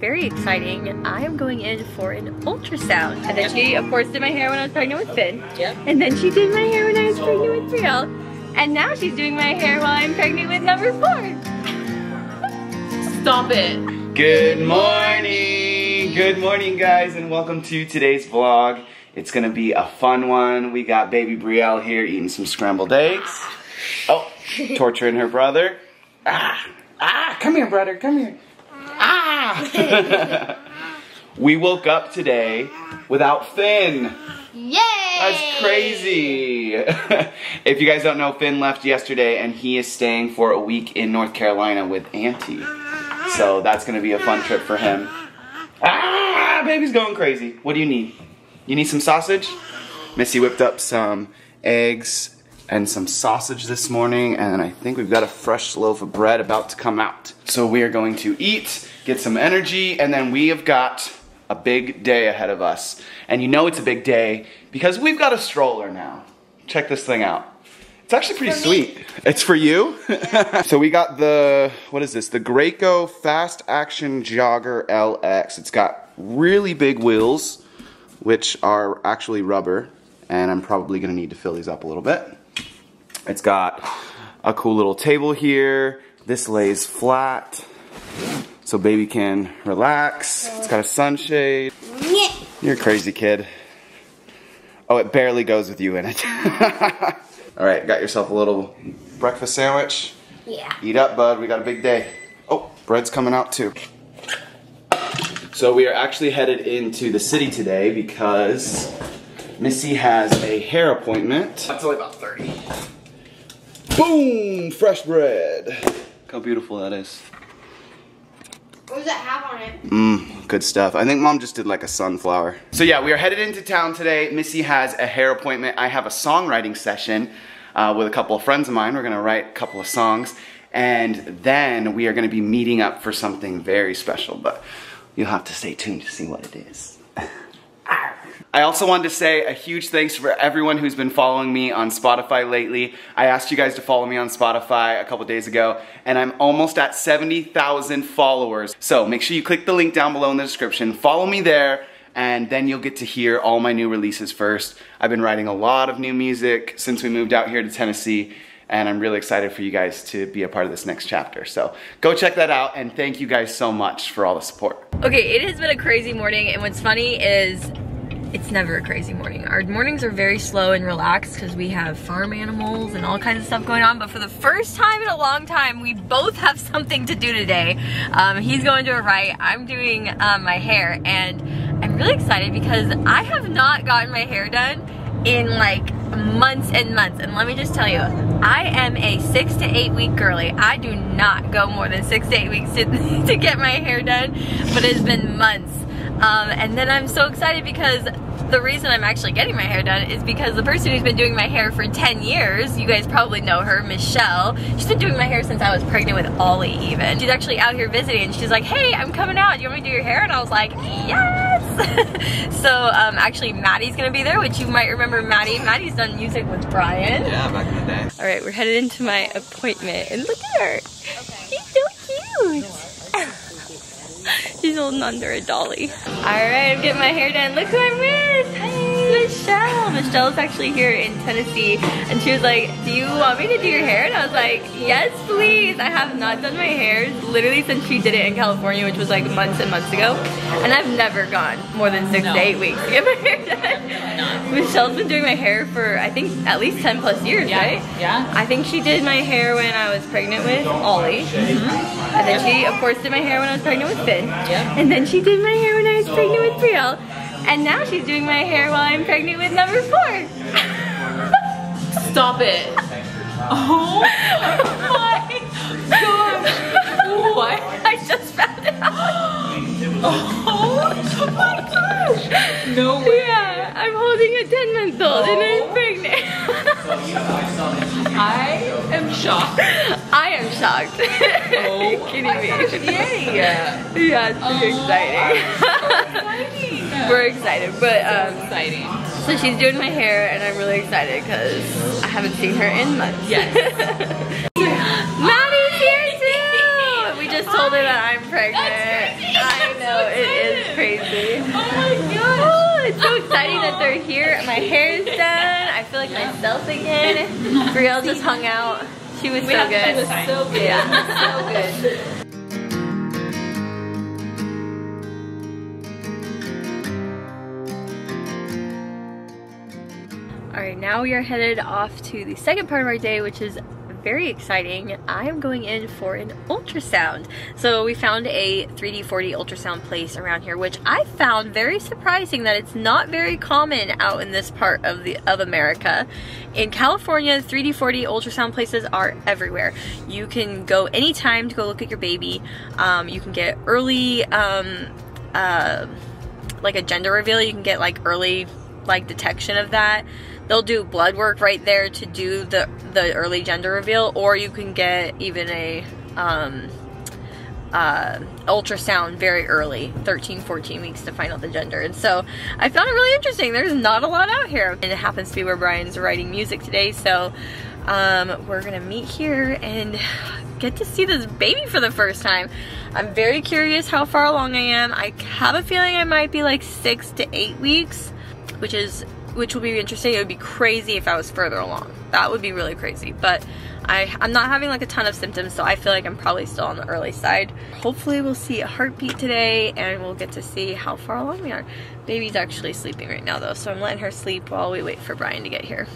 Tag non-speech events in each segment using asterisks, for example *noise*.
very exciting. I am going in for an ultrasound. And then she, of course, did my hair when I was pregnant with Finn. Yep. And then she did my hair when I was pregnant with Brielle. And now she's doing my hair while I'm pregnant with number four. Stop it. Good morning! Good morning, guys, and welcome to today's vlog. It's gonna be a fun one. We got baby Brielle here eating some scrambled eggs. Oh, torturing her brother. Ah, ah, come here, brother, come here. Ah! *laughs* we woke up today without Finn. Yay! That's crazy. *laughs* if you guys don't know, Finn left yesterday and he is staying for a week in North Carolina with Auntie. So that's gonna be a fun trip for him. Ah, baby's going crazy. What do you need? You need some sausage? Missy whipped up some eggs and some sausage this morning, and I think we've got a fresh loaf of bread about to come out. So we are going to eat, get some energy, and then we have got a big day ahead of us. And you know it's a big day because we've got a stroller now. Check this thing out. It's actually pretty sweet. It's for you? *laughs* so we got the, what is this? The Graco Fast Action Jogger LX. It's got really big wheels, which are actually rubber. And I'm probably gonna need to fill these up a little bit. It's got a cool little table here. This lays flat so baby can relax. It's got a sunshade. You're a crazy kid. Oh, it barely goes with you in it. *laughs* All right, got yourself a little breakfast sandwich. Yeah. Eat up, bud. We got a big day. Oh, bread's coming out too. So we are actually headed into the city today because Missy has a hair appointment. That's only about 30. Boom! Fresh bread. Look how beautiful that is. What does that have on it? Mmm, good stuff. I think mom just did like a sunflower. So yeah, we are headed into town today. Missy has a hair appointment. I have a songwriting session uh, with a couple of friends of mine. We're gonna write a couple of songs. And then we are gonna be meeting up for something very special, but you'll have to stay tuned to see what it is. *laughs* I also wanted to say a huge thanks for everyone who's been following me on Spotify lately. I asked you guys to follow me on Spotify a couple days ago, and I'm almost at 70,000 followers. So make sure you click the link down below in the description, follow me there, and then you'll get to hear all my new releases first. I've been writing a lot of new music since we moved out here to Tennessee, and I'm really excited for you guys to be a part of this next chapter. So go check that out, and thank you guys so much for all the support. Okay, it has been a crazy morning, and what's funny is it's never a crazy morning. Our mornings are very slow and relaxed because we have farm animals and all kinds of stuff going on. But for the first time in a long time, we both have *laughs* something to do today. Um, he's going to a write, I'm doing um, my hair, and I'm really excited because I have not gotten my hair done in like months and months. And let me just tell you, I am a six to eight week girly. I do not go more than six to eight weeks to, *laughs* to get my hair done, but it's been months. Um, and then I'm so excited because the reason I'm actually getting my hair done is because the person who's been doing my hair for 10 years, you guys probably know her, Michelle, she's been doing my hair since I was pregnant with Ollie even. She's actually out here visiting and she's like, hey, I'm coming out, do you want me to do your hair? And I was like, yes! *laughs* so um, actually Maddie's gonna be there, which you might remember Maddie. Maddie's done music with Bryan. Yeah, back in the day. All right, we're headed into my appointment and look at her. She's so cute. She's holding under a dolly. All right, I'm getting my hair done. Look who I'm with. Michelle. Michelle's actually here in Tennessee, and she was like, "Do you want me to do your hair?" And I was like, "Yes, please." I have not done my hair literally since she did it in California, which was like months and months ago, and I've never gone more than six No. to eight weeks to get my *laughs* hair done. Michelle's been doing my hair for I think at least 10 plus years, Yeah. right? Yeah. I think she did my hair when I was pregnant with Ollie. Mm-hmm. And then she, of course, did my hair when I was pregnant with Finn. Yep. And then she did my hair when I was pregnant with Brielle. And now she's doing my hair while I'm pregnant with number four. Stop it. Oh my gosh. What? *laughs* I just found it out. Oh my gosh. No way. Yeah, I'm holding a 10 month old and I'm Oh. pregnant. I am shocked. I am shocked. Oh Are *laughs* you kidding me? gosh, yay. Yeah, it's pretty oh. exciting. Exciting. *laughs* we're excited, but um, so exciting. So she's doing my hair, and I'm really excited because I haven't seen her in months. Yes. *laughs* Maddie's here too. We just told her that I'm pregnant. I know so it is crazy. Oh my gosh. Oh, it's so exciting that they're here. My hair is done. I feel like yeah. myself again. Brielle just hung out. She was we so good. She Was *laughs* so good. Yeah, so good. All right, now we are headed off to the second part of our day, which is very exciting. I am going in for an ultrasound. So we found a 3D 4D ultrasound place around here, which I found very surprising that it's not very common out in this part of the of America. In California, 3D 4D ultrasound places are everywhere. You can go anytime to go look at your baby. Um, you can get early um, uh, like a gender reveal. You can get like early like detection of that. They'll do blood work right there to do the the early gender reveal, or you can get even a um, uh, ultrasound very early, 13, 14 weeks to find out the gender. And so I found it really interesting. There's not a lot out here. And it happens to be where Bryan's writing music today. So um, we're gonna meet here and get to see this baby for the first time. I'm very curious how far along I am. I have a feeling I might be like six to eight weeks, which is which will be interesting. It would be crazy if I was further along. That would be really crazy. But I, I'm not having like a ton of symptoms, so I feel like I'm probably still on the early side. Hopefully we'll see a heartbeat today and we'll get to see how far along we are. Baby's actually sleeping right now though, so I'm letting her sleep while we wait for Bryan to get here.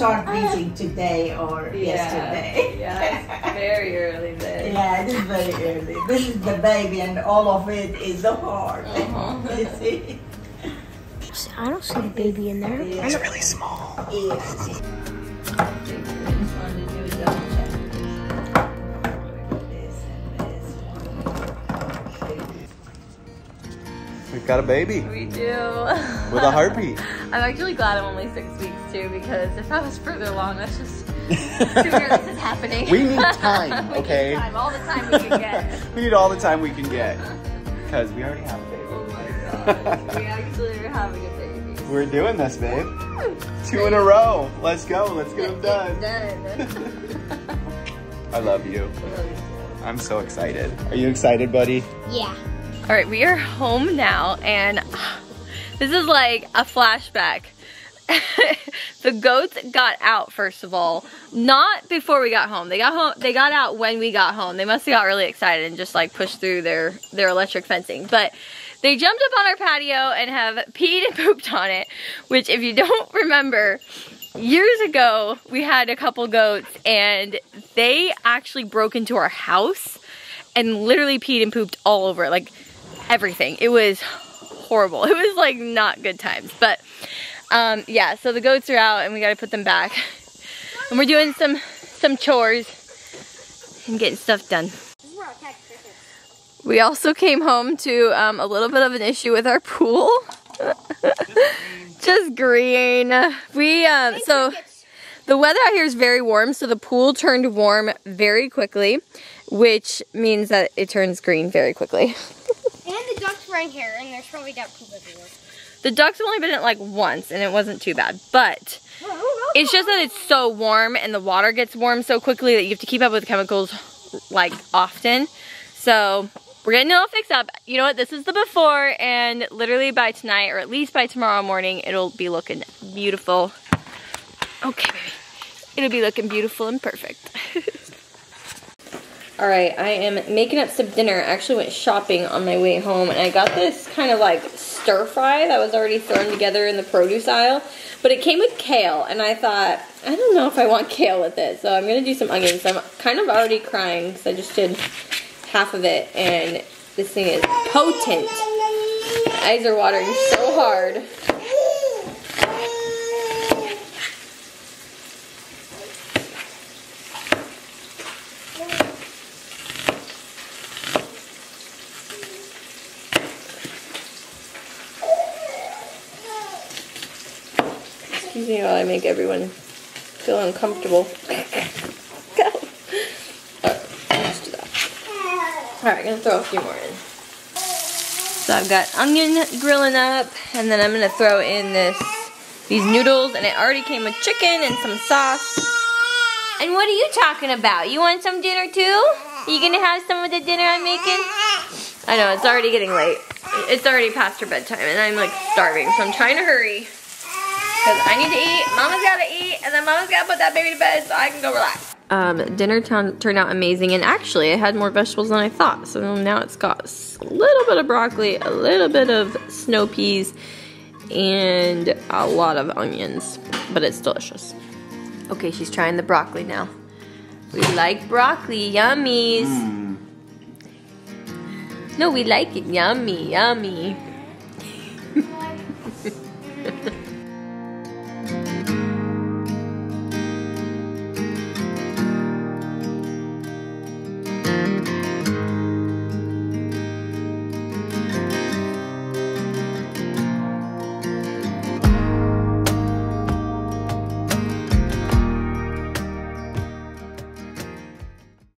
Start breathing today or yesterday. Yeah, it's very early then. *laughs* Yeah, it is very early. This is the baby, and all of it is the heart. Uh-huh. *laughs* you see? I don't see the baby in there. It's really small. Yes. We've got a baby We do. *laughs* with a heartbeat. *laughs* I'm actually glad I'm only six weeks too because if I was further along, that's just too weird this is happening. We need time, *laughs* We need okay? time, all the time we can get. we need all the time we can get because we already have a baby. Oh my gosh, we actually are having a baby. We're doing this, babe. Two in a row. Let's go. Let's get them It's done. done. I love you. I'm so excited. Are you excited, buddy? Yeah. All right, we are home now, and this is like a flashback. *laughs* the goats got out first of all, not before we got home. They got home. They got out when we got home. They must have got really excited and just like pushed through their their electric fencing. But they jumped up on our patio and have peed and *laughs* pooped on it. Which, if you don't *laughs* remember, years ago we had a couple goats and they actually broke into our house and literally peed and pooped all over it, like everything. It was horrible. *laughs* It was like not good times. But um, yeah, so the goats are out and we gotta put them back. And we're doing some some chores and getting stuff done. We also came home to um, a little bit of an issue with our pool. *laughs* Just green. We um, so the weather out here is very warm, so the pool turned warm very quickly, which means that it turns green very quickly. *laughs* Ducks here, and there's probably duck poop everywhere. The ducks have only been in it like once, and it wasn't too bad, but it's just that it's so warm and the water gets warm so quickly that you have to keep up with chemicals like often. So we're getting it all fixed up. You know what? This is the before, and literally by tonight, or at least by tomorrow morning, it'll be looking beautiful. Okay, baby. It'll be looking beautiful and perfect. *laughs* All right, I am making up some dinner. I actually went shopping on my way home and I got this kind of like stir fry that was already thrown together in the produce aisle. But it came with kale and I thought, I don't know if I want kale with it. So I'm gonna do some onions. I'm kind of already crying because I just did half of it and this thing is potent. My eyes are watering so hard. Excuse me while I make everyone feel uncomfortable. *coughs* Go. Alright, let's do that. Alright, gonna throw a few more in. So I've got onion grilling up, and then I'm gonna throw in this these noodles, and it already came with chicken and some sauce. And what are you talking about? You want some dinner too? Are you gonna have some of the dinner I'm making? I know, it's already getting late. It's already past her bedtime, and I'm like starving, so I'm trying to hurry. Because I need to eat, Mama's gotta eat, and then Mama's gotta put that baby to bed so I can go relax. Um, dinner turned out amazing, and actually, I had more vegetables than I thought. So now it's got a little bit of broccoli, a little bit of snow peas, and a lot of onions, but it's delicious. Okay, she's trying the broccoli now. We like broccoli, yummies. No, we like it, yummy, yummy.